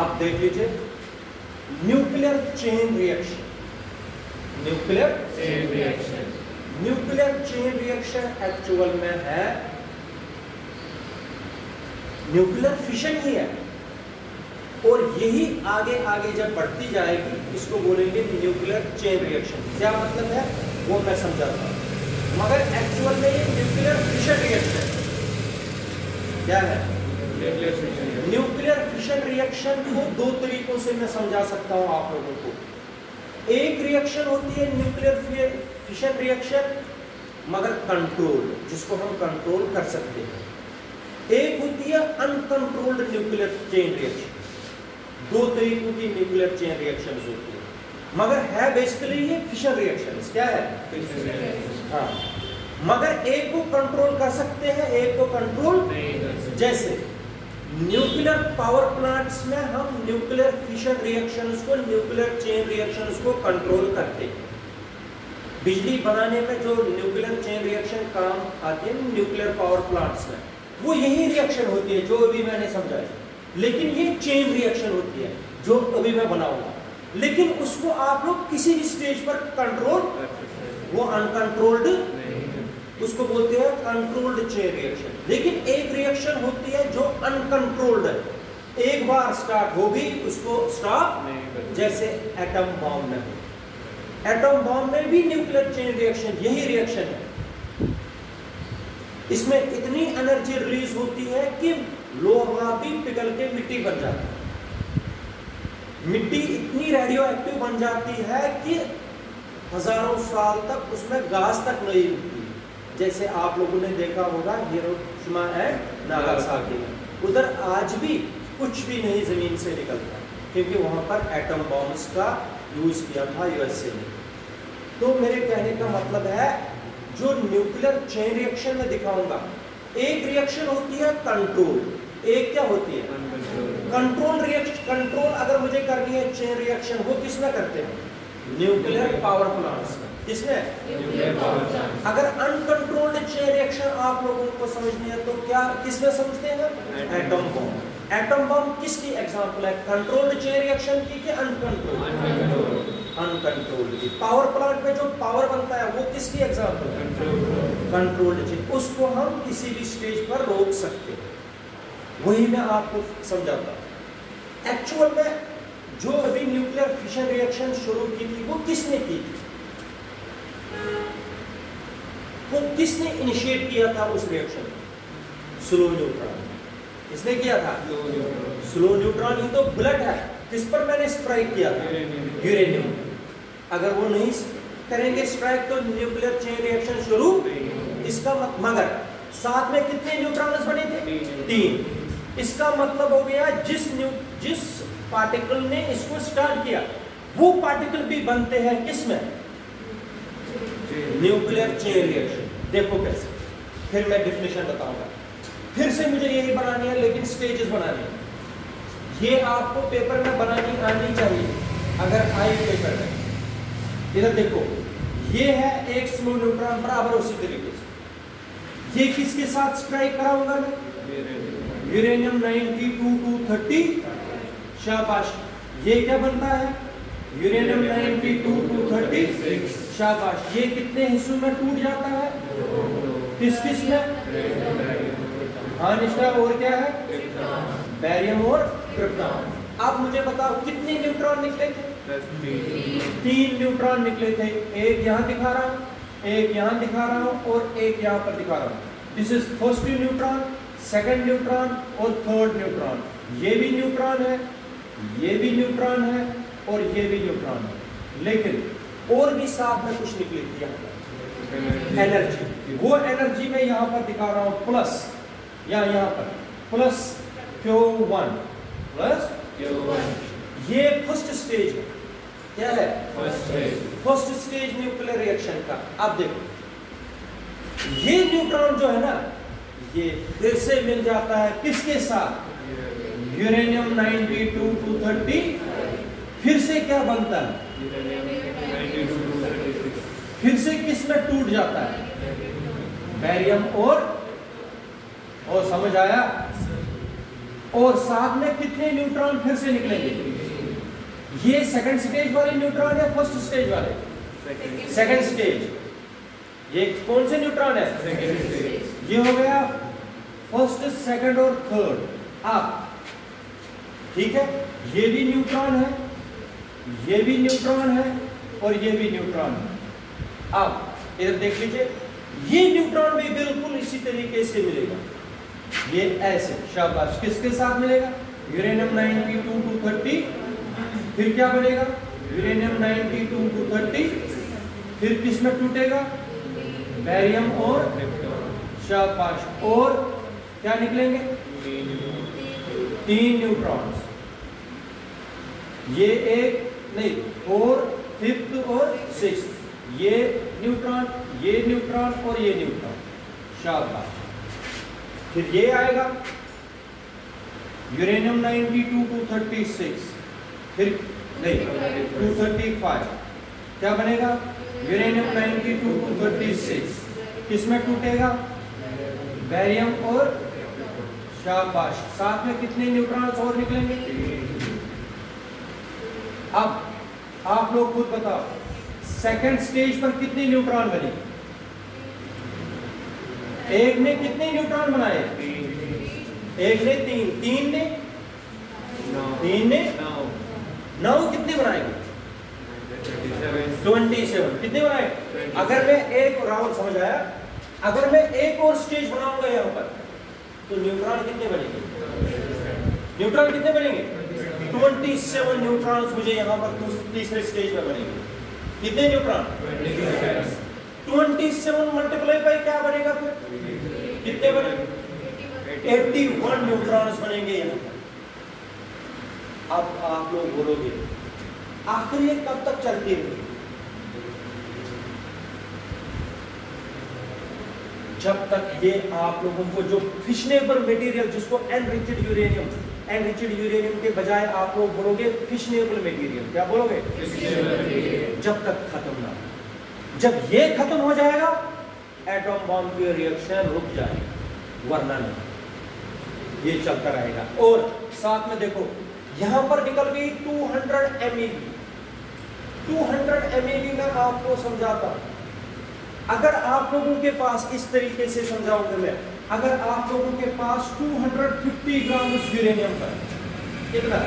आप देख लीजिए nuclear chain reaction nuclear chain reaction nuclear chain reaction actual में है। न्यूक्लियर फिशन ही है। और यही आगे आगे जब बढ़ती जाएगी इसको बोलेंगे न्यूक्लियर चेन रिएक्शन क्या मतलब है? वो मैं समझाता हूँ। मगर एक्चुअल में ये न्यूक्लियर फिशन रिएक्शन क्या है? न्यूक्लियर फिशन रिएक्शन को दो तरीकों से मैं समझा सकता हूँ आप लोगों को। एक रिएक्शन होती है न्यूक्लियर फिशन रिएक्शन मगर कंट्रोल जिसको हम कंट्रोल कर सकते हैं। एक होती है अनकंट्रोल्ड न्यूक्लियर चेन रिएक्शन दो तरीकों की न्यूक्लियर चेन रिएक्शन होती है। मगर है बेसिकली ये फिशन रिएक्शन क्या है? हाँ। मगर एक को कंट्रोल कर सकते हैं एक को कंट्रोल जैसे न्यूक्लियर पावर प्लांट्स में हम न्यूक्लियर फिशन रिएक्शंस को न्यूक्लियर चेन रिएक्शंस को कंट्रोल करते हैं। बिजली बनाने में जो न्यूक्लियर चेन रिएक्शन काम आती है न्यूक्लियर पावर प्लांट्स में वो यही रिएक्शन होती है जो अभी मैंने समझाया लेकिन ये चेन रिएक्शन होती है जो अभी मैं बनाऊँगा। लेकिन उसको आप लोग किसी भी स्टेज पर कंट्रोल वो अनकंट्रोल्ड उसको बोलते हैं कंट्रोल्ड चेन रिएक्शन लेकिन एक रिएक्शन होती है जो अनकंट्रोल्ड है। एक बार स्टार्ट होगी उसको स्टॉप जैसे एटम बॉम्ब में। एटम बॉम्ब में भी न्यूक्लियर चेन रिएक्शन यही रिएक्शन है। इसमें इतनी एनर्जी रिलीज़ होती है कि लोहा भी पिघल के मिट्टी बन जाता है। मिट्टी इतनी रेडियो एक्टिव बन जाती है कि हज़ारों साल तक उसमें घास तक नहीं उगती जैसे आप लोगों ने देखा होगा हिरोशिमा एंड नागासाकी में। उधर आज भी कुछ भी नहीं ज़मीन से निकलता क्योंकि वहाँ पर एटम बॉम्ब्स का यूज़ किया था यूएसए ने। तो मेरे कहने का मतलब है जो न्यूक्लियर चेन रिएक्शन में दिखाऊँगा एक रिएक्शन होती है कंट्रोल एक क्या होती है? कंट्रोल रिएक्शन कंट्रोल अगर मुझे करनी है चेन रिएक्शन वो किसमें करते हैं? न्यूक्लियर पावर प्लांट्स में। किसमें प्लांट अगर अनकंट्रोल्ड चेन रिएक्शन आप लोगों को समझनी है तो क्या किसमें समझते हैं एटम बॉम्ब एटम बॉम्ब किसकी एग्जांपल है? कंट्रोल्ड चेन रिएक्शन की कि अनकंट्रोल्ड अनकंट्रोल्ड की पावर प्लांट में जो पावर बनता है वो किसकी एग्जांपल है? कंट्रोल्ड चेन उसको हम किसी भी स्टेज पर रोक सकते हैं। वही मैं आपको समझाता हूँ। एक्चुअल में जो अभी न्यूक्लियर फिशन रिएक्शन शुरू की थी वो किसने की थी? वो किसने इनिशिएट किया था उस रिएक्शन को स्लो न्यूट्रॉन किसने किया था? स्लो न्यूट्रॉन ही तो ब्लड है। किस पर मैंने स्ट्राइक किया था? यूरेनियम अगर वो नहीं करेंगे स्ट्राइक तो न्यूक्लियर चेन रिएक्शन शुरू। इसका मत, मगर साथ में कितने न्यूट्रॉन्स बने थे? तीन। इसका मतलब हो गया जिस न्यू जिस पार्टिकल ने इसको स्टार्ट किया वो पार्टिकल भी बनते हैं किसमें न्यूक्लियर चेन रिएक्शन। देखो कैसे। फिर मैं डिफिनेशन बताऊँगा। फिर से मुझे यही बनानी है, लेकिन स्टेजेस बनानी है। ये आपको पेपर में बनानी आनी चाहिए, अगर आई पेपर में। इधर देखो, ये है एक स्लो न्यूट्रॉन बराबर उसी तरीके से। ये किसके साथ स्ट्राइक कराऊँगा मैं? यूरेनियम 92 टू 30 शाबाश। ये क्या बनता है? यूरेनियम 92 टू 30 शाबाश। ये कितने हिस्सों में टूट जाता है? किस किसमें? हाँ निष्ठा, और क्या है? बैरियम और क्रिप्टॉन आप मुझे बताओ, कितने न्यूट्रॉन निकले थे? तीन न्यूट्रॉन निकले थे। एक यहाँ दिखा रहा हूँ, एक यहाँ दिखा रहा हूँ और एक यहाँ पर दिखा रहा हूँ। This is first neutron second neutron और थर्ड न्यूट्रॉन ये भी न्यूट्रॉन है, ये भी न्यूट्रॉन है और ये भी न्यूट्रॉन है। लेकिन और भी साथ में कुछ निकली थी यहाँ पर। एनर्जी वो एनर्जी मैं यहाँ पर दिखा रहा हूँ प्लस या यहाँ पर। प्लस क्यू वन प्लस ये फ़र्स्ट स्टेज है। क्या है? फ़र्स्ट स्टेज न्यूक्लियर रिएक्शन का। आप देखो। ये न्यूट्रॉन जो है ना ये फिर से मिल जाता है किसके साथ? यूरेनियम 92 टू 30 फिर से क्या बनता है? फिर से किसमें टूट जाता है? बैरियम और और समझ आया? और साथ में कितने न्यूट्रॉन फिर से निकलेंगे? ये सेकंड स्टेज वाले न्यूट्रॉन है फ़र्स्ट स्टेज वाले? सेकंड स्टेज ये कौन से न्यूट्रॉन है? ये हो गया फ़र्स्ट सेकंड और थर्ड आप ठीक है? ये भी न्यूट्रॉन है ये भी न्यूट्रॉन है और ये भी न्यूट्रॉन है। अब इधर देख लीजिए, ये न्यूट्रॉन भी बिल्कुल इसी तरीके से मिलेगा। ये ऐसे, शाबाश। किसके साथ मिलेगा? यूरेनियम 92 टू 30 फिर क्या बनेगा? यूरेनियम 92 टू 30 फिर किसमें टूटेगा? बैरियम और शाबाश। और क्या निकलेंगे? तीन न्यूट्रॉन्स। ये एक, नहीं फोर फिफ्थ और सिक्स ये न्यूट्रॉन ये न्यूट्रॉन और ये न्यूट्रॉन। शाबाश। फिर ये आएगा। यूरेनियम 92 टू 36 फिर नहीं 235 क्या बनेगा? यूरेनियम 92 टू 36 किसमें टूटेगा? बैरियम और शाबाश। साथ में कितने न्यूट्रॉन्स और निकलेंगे? अब आप लोग खुद बताओ। सेकंड स्टेज पर कितने न्यूट्रॉन बने? एक ने कितने न्यूट्रॉन बनाए? एक ने तीन। तीन ने? तीन ने? नौ। कितने बनाएँगे ट्वेंटी सेवन। कितने बनाए? अगर मैं एक राउंड, समझ आया? अगर मैं एक और स्टेज बनाऊँगा यहाँ पर तो न्यूट्रॉन कितने बनेंगे? न्यूट्रॉन कितने बनेंगे? ट्वेंटी सेवन न्यूट्रॉन मुझे यहाँ पर तीसरे स्टेज में बनेंगे। कितने neutron? Twenty seven multiply by क्या बनेगा फिर? कितने बने? एट्टी वन न्यूट्रॉन्स बनेंगे यहाँ अब आप लोग बोलोगे, आखिर ये कब तक चलती है? जब तक ये आप लोगों को जो फिशनेबल मटेरियल जिसको एनरिचड यूरेनियम एनरिचड यूरेनियम के बजाय आप लोग बोलोगे फिशनेबल मटेरियल क्या बोलोगे? जब तक खत्म ना जब ये खत्म हो जाएगा एटॉम बॉम्ब की रिएक्शन रुक जाएगी वरना नहीं। ये चलता रहेगा। और साथ में देखो यहाँ पर निकल गई 200 एमईवी 200 एमईवी में आपको समझाता अगर आप लोगों के पास इस तरीके से समझाऊँगा मैं अगर आप लोगों के पास 250 ग्राम उस यूरेनियम का कितना?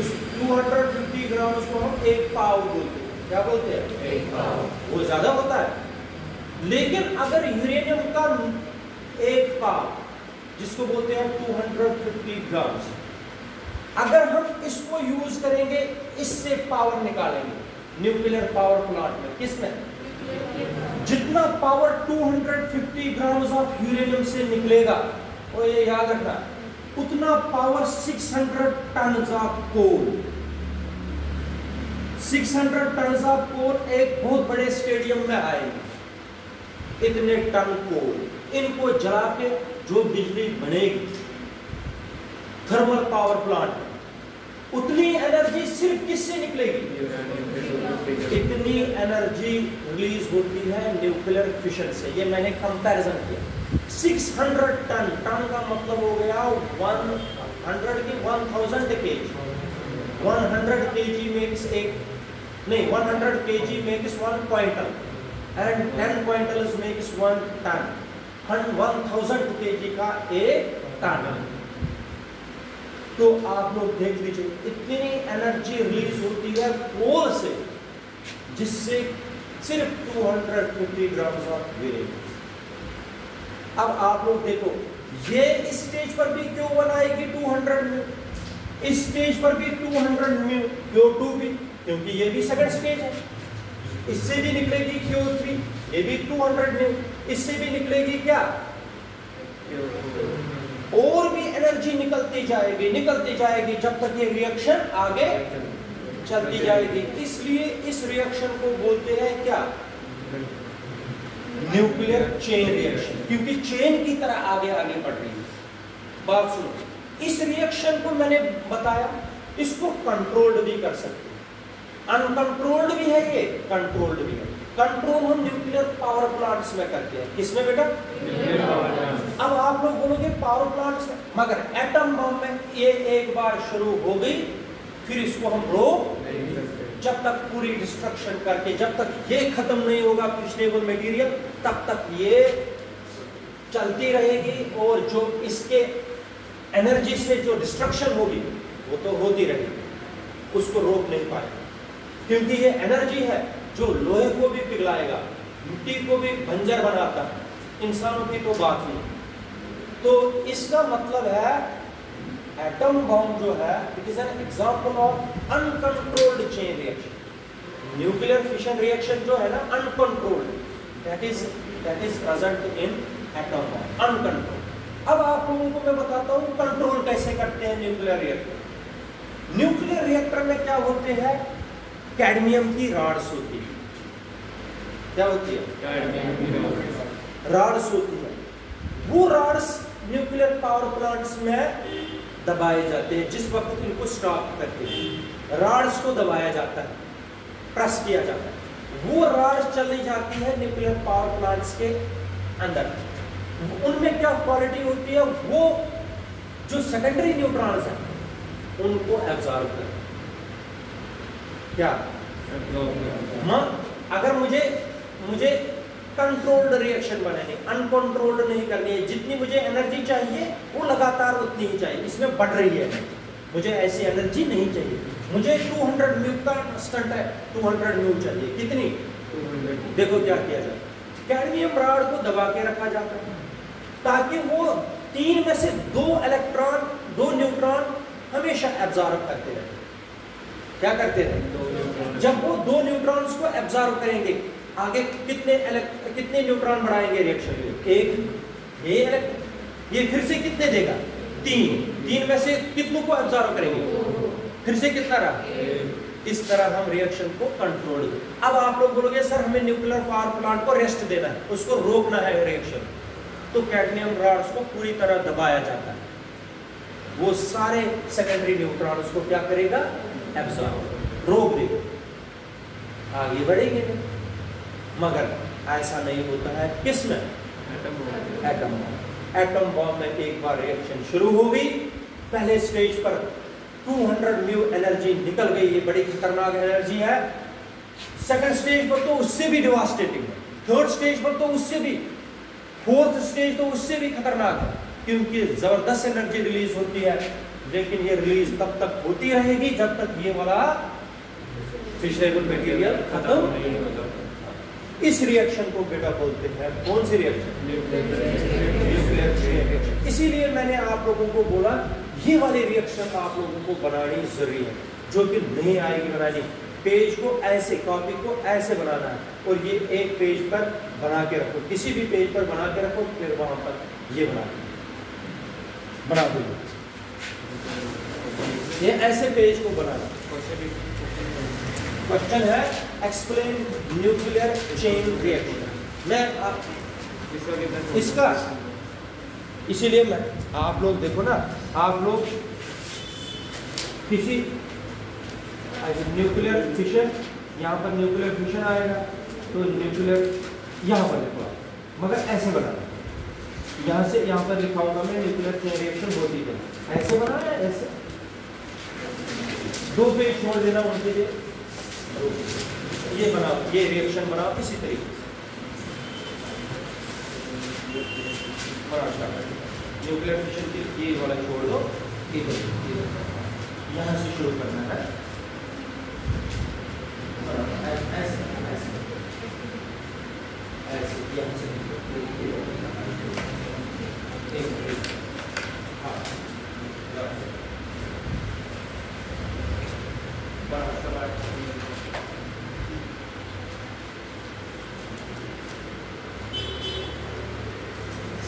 उस 250 ग्राम उसको हम एक पाव बोलते हैं। क्या बोलते हैं? एक पाव। वो ज़्यादा होता है। लेकिन अगर यूरेनियम का एक पाव जिसको बोलते हैं 250 ग्राम अगर हम इसको यूज़ करेंगे इससे पावर निकालेंगे। न्यूक्लियर पावर प्लांट में किसमें? जितना पावर 250 ग्राम ऑफ़ यूरेनियम से निकलेगा, वो ये याद रखना, उतना power 600 ton of coal 600 ton of coal एक बहुत बड़े स्टेडियम में आएगी। इतने टन कोल इनको जला के जो बिजली बनेगी थर्मल पावर प्लांट उतनी एनर्जी सिर्फ़ किससे निकलेगी? इतनी एनर्जी रिलीज़ होती है न्यूक्लियर फिशन से? ये मैंने कंपैरिजन किया। 600 टन टन का मतलब हो गया 100 की 1000 केजी 100 केजी मेक्स एक, नहीं 100 KG makes 1 quintal and 10 quintals makes 1 ton 1000 KG का एक टन तो आप लोग देख लीजिए, इतनी एनर्जी रिलीज़ होती है कोल से। जिससे सिर्फ़ 250 ग्राम ऑफ़ यूरेनियम अब आप लोग देखो, ये इस स्टेज पर भी क्यों बनाएगी 200 में? इस स्टेज पर भी 200 में क्यों टू भी क्योंकि ये भी सेकंड स्टेज है। इससे भी निकलेगी क्यों थ्री ये भी 200 में। इससे भी निकलेगी क्या? और भी एनर्जी निकलती जाएगी निकलती जाएगी जब तक ये रिएक्शन आगे चलती जाएगी। इसलिए इस रिएक्शन को बोलते हैं क्या? न्यूक्लियर चेन रिएक्शन क्योंकि चेन की तरह आगे आगे बढ़ रही है। बात सुनो। इस रिएक्शन को मैंने बताया इसको कंट्रोल्ड भी कर सकते हैं। अनकंट्रोल्ड भी है ये कंट्रोल्ड भी है। कंट्रोल हम न्यूक्लियर पावर प्लांट्स में करते हैं। किसमें बेटा? अब आप लोग बोलोगे पावर प्लांट्स में मगर एटम बम में ये एक बार शुरू हो गई। फिर इसको हम रोक जब तक पूरी डिस्ट्रक्शन करके जब तक ये खत्म नहीं होगा फिशनेबल मटेरियल तब तक ये चलती रहेगी और जो इसके एनर्जी से जो डिस्ट्रक्शन होगी वो तो होती रहेगी। उसको रोक नहीं पाएगा। क्योंकि ये एनर्जी है जो लोहे को भी पिघलाएगा मिट्टी को भी बंजर बनाता है। इंसानों की तो बात नहीं। तो इसका मतलब है एटम बॉम्ब जो है it is an example of uncontrolled chain reaction nuclear fission reaction जो है ना uncontrolled that is that is present in atom bomb uncontrolled अब आप लोगों को मैं बताता हूँ कंट्रोल कैसे करते हैं न्यूक्लियर रिएक्टर न्यूक्लियर रिएक्टर में क्या होते हैं? कैडमियम की राड्स होती है। क्या होती है? कैडमियम की राड राड्स होती है। वो राड्स न्यूक्लियर पावर प्लांट्स में दबाए जाते हैं जिस वक्त इनको स्टॉप करते हैं। राड्स को दबाया जाता है प्रेस किया जाता है। वो राड्स चली जाती है न्यूक्लियर पावर प्लांट्स के अंदर। उनमें क्या क्वालिटी होती है? वो जो सेकेंडरी न्यूट्रॉन्स हैं उनको एब्जॉर्व कर क्या? अगर मुझे मुझे कंट्रोल्ड रिएक्शन बनानी अनकंट्रोल्ड नहीं करनी है। जितनी मुझे एनर्जी चाहिए, वो लगातार उतनी ही चाहिए। इसमें बढ़ रही है मुझे ऐसी एनर्जी नहीं चाहिए। मुझे 200 म्यू का स्टंट है 200 म्यू चाहिए। कितनी? देखो क्या किया जाए कैडमियम राड को दबा के रखा जाता है। ताकि वो तीन में से दो इलेक्ट्रॉन दो न्यूट्रॉन हमेशा एब्जॉर्ब करते रहे। क्या करते रहे? जब वो दो न्यूट्रॉन्स को एब्जॉर्ब करेंगे आगे कितने कितने न्यूट्रॉन बढ़ाएँगे रिएक्शन में? एक, ये ये फिर से कितने देगा? तीन। तीन में से कितनों को एब्जॉर्ब करेंगे? फिर से कितना रहा? इस तरह हम रिएक्शन को कंट्रोल अब आप लोग बोलोगे, सर, हमें न्यूक्लियर पावर प्लांट को रेस्ट देना है, उसको रोकना है रिएक्शन तो कैडमियम रॉड्स को पूरी तरह दबाया जाता है। वो सारे सेकेंडरी न्यूट्रॉन उसको क्या करेगा? एब्जॉर्ब रोक देगा। आगे बढ़ेंगे। मगर ऐसा नहीं होता है। किसमें एटम बॉम्ब एटम बॉम्ब में एक बार रिएक्शन शुरू हो गई। पहले स्टेज पर 200 म्यू एनर्जी निकल गई। ये बड़ी खतरनाक एनर्जी है। सेकंड स्टेज पर तो उससे भी डिवास्टेटिंग है। थर्ड स्टेज पर तो उससे भी। फोर्थ स्टेज तो उससे भी खतरनाक है क्योंकि ज़बरदस्त एनर्जी रिलीज़ होती है। लेकिन ये रिलीज़ तब तक होती रहेगी जब तक ये वाला फिशरेबल मटेरियल खत्म इस रिएक्शन को बेटा बोलते हैं। कौन सी रिएक्शन इसीलिए मैंने आप लोगों को बोला, ये वाली रिएक्शन आप लोगों को बनानी ज़रूरी है, जो कि नहीं आएगी बनानी। पेज को ऐसे कॉपी को ऐसे बनाना है और ये एक पेज पर बना के रखो। किसी भी पेज पर बना के रखो, फिर वहाँ पर ये बना बना दो। ये ऐसे पेज को बनाना। क्वेश्चन है एक्सप्लेन न्यूक्लियर चेन रिएक्शन मैं आप इसका इसीलिए मैं आप लोग देखो ना, आप लोग किसी न्यूक्लियर फिशन यहाँ पर न्यूक्लियर फिशन आएगा तो न्यूक्लियर यहाँ पर लिखो। मगर ऐसे बनाना यहाँ से यहाँ पर लिखा होगा मैं न्यूक्लियर चेन रिएक्शन होती है। ऐसे बनाना ऐसे? दो पेज छोड़ देना उनके लिए। ये बनाओ ये रिएक्शन बनाओ इसी तरीके से। बनाओ करो। न्यूक्लियर फिशन के ये वाला छोड़ दो यहाँ से शुरू करना है।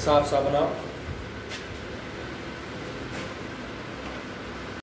साफ साफ बनाओ